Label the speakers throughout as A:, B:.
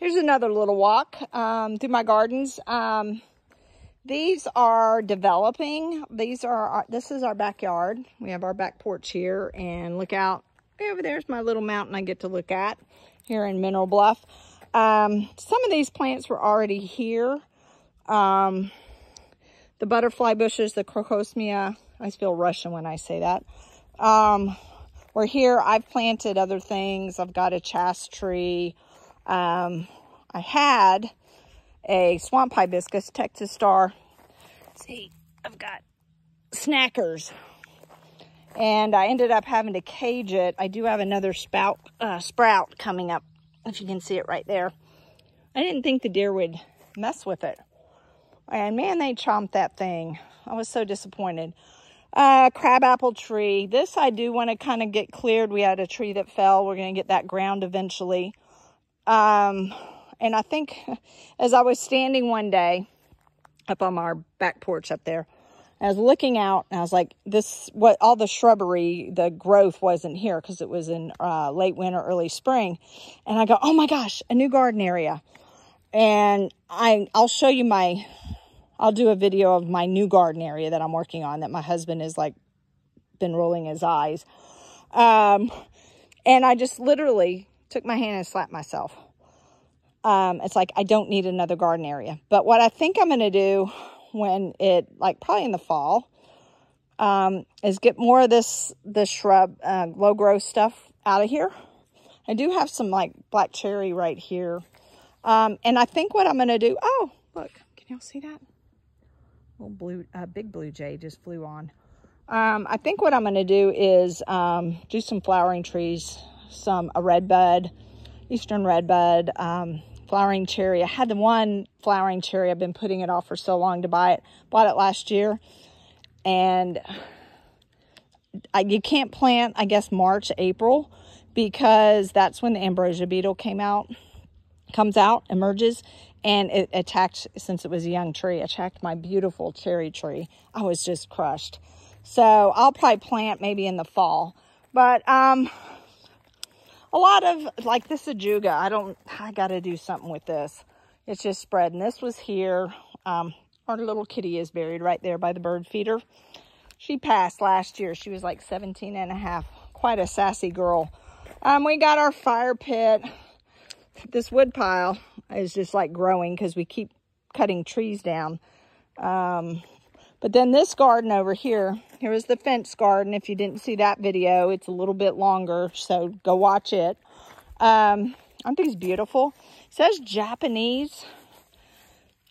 A: Here's another little walk um, through my gardens. Um, these are developing. These are, our, this is our backyard. We have our back porch here and look out. Over there's my little mountain I get to look at here in Mineral Bluff. Um, some of these plants were already here. Um, the butterfly bushes, the crocosmia, I feel Russian when I say that. Um, we're here. I've planted other things. I've got a chaste tree. Um, I had a swamp hibiscus, Texas star. See, I've got snackers. And I ended up having to cage it. I do have another spout, uh, sprout coming up, if you can see it right there. I didn't think the deer would mess with it. And man, they chomped that thing. I was so disappointed. Uh, crabapple tree. This I do want to kind of get cleared. We had a tree that fell. We're going to get that ground eventually. Um, and I think as I was standing one day up on our back porch up there, I was looking out and I was like, this, what all the shrubbery, the growth wasn't here because it was in uh, late winter, early spring. And I go, oh my gosh, a new garden area. And I, I'll show you my, I'll do a video of my new garden area that I'm working on that my husband is like been rolling his eyes. Um, and I just literally took my hand and slapped myself. Um, it's like, I don't need another garden area. But what I think I'm going to do when it, like probably in the fall, um, is get more of this, this shrub, uh, low growth stuff out of here. I do have some like black cherry right here. Um, and I think what I'm going to do, oh, look, can y'all see that? Little blue, uh, big blue jay just flew on. Um, I think what I'm going to do is um, do some flowering trees, some a red bud, eastern red bud, um, flowering cherry. I had the one flowering cherry. I've been putting it off for so long to buy it. Bought it last year. And I, you can't plant, I guess, March, April, because that's when the ambrosia beetle came out, comes out, emerges, and it attacked, since it was a young tree, attacked my beautiful cherry tree. I was just crushed. So I'll probably plant maybe in the fall. But um, a lot of like this ajuga. I don't, I got to do something with this. It's just spreading. This was here. Um, our little kitty is buried right there by the bird feeder. She passed last year. She was like 17 and a half. Quite a sassy girl. Um, we got our fire pit. This wood pile is just like growing because we keep cutting trees down. Um, but then this garden over here, here is the fence garden. If you didn't see that video, it's a little bit longer, so go watch it. Um, aren't these beautiful? It says Japanese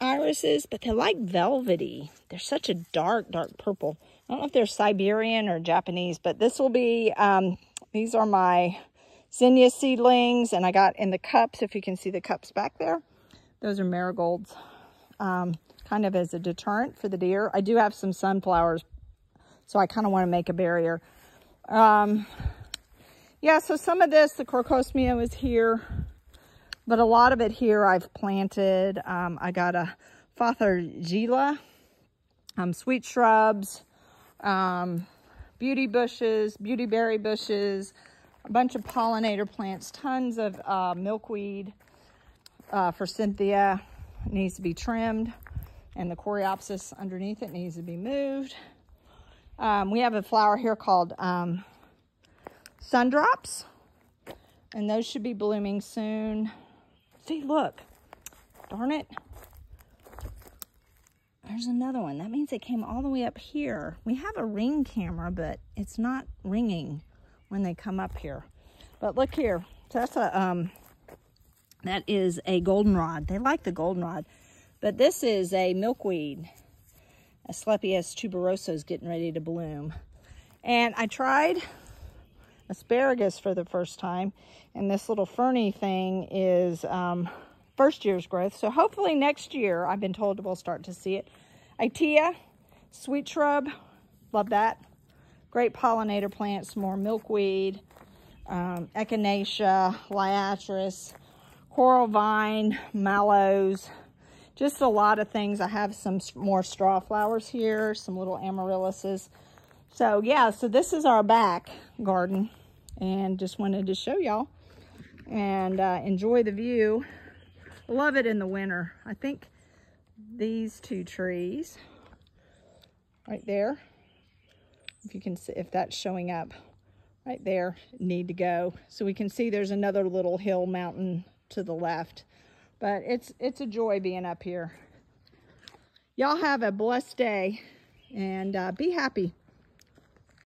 A: irises, but they're like velvety. They're such a dark, dark purple. I don't know if they're Siberian or Japanese, but this will be, um, these are my zinnia seedlings, and I got in the cups, if you can see the cups back there. Those are marigolds. Um, kind of as a deterrent for the deer. I do have some sunflowers, so I kind of want to make a barrier. Um, yeah, so some of this, the crocosmia is here, but a lot of it here I've planted. Um, I got a Fothergilla, um, sweet shrubs, um, beauty bushes, beauty berry bushes, a bunch of pollinator plants, tons of uh, milkweed uh, for Cynthia. It needs to be trimmed and the coreopsis underneath it needs to be moved. Um, we have a flower here called um, Sundrops, and those should be blooming soon. See, look, darn it. There's another one. That means it came all the way up here. We have a ring camera, but it's not ringing when they come up here. But look here. That's a, um, that is a goldenrod. They like the goldenrod. But this is a milkweed. Asclepias tuberosa is getting ready to bloom. And I tried asparagus for the first time. And this little ferny thing is um, first year's growth. So hopefully next year, I've been told we'll start to see it. Itea, sweet shrub, love that. Great pollinator plants, more milkweed, um, echinacea, liatris, coral vine, mallows, just a lot of things. I have some more straw flowers here, some little amaryllises. So yeah, so this is our back garden and just wanted to show y'all and uh, enjoy the view. Love it in the winter. I think these two trees right there, if you can see, if that's showing up right there, need to go. So we can see there's another little hill mountain to the left. But it's, it's a joy being up here. Y'all have a blessed day and uh, be happy.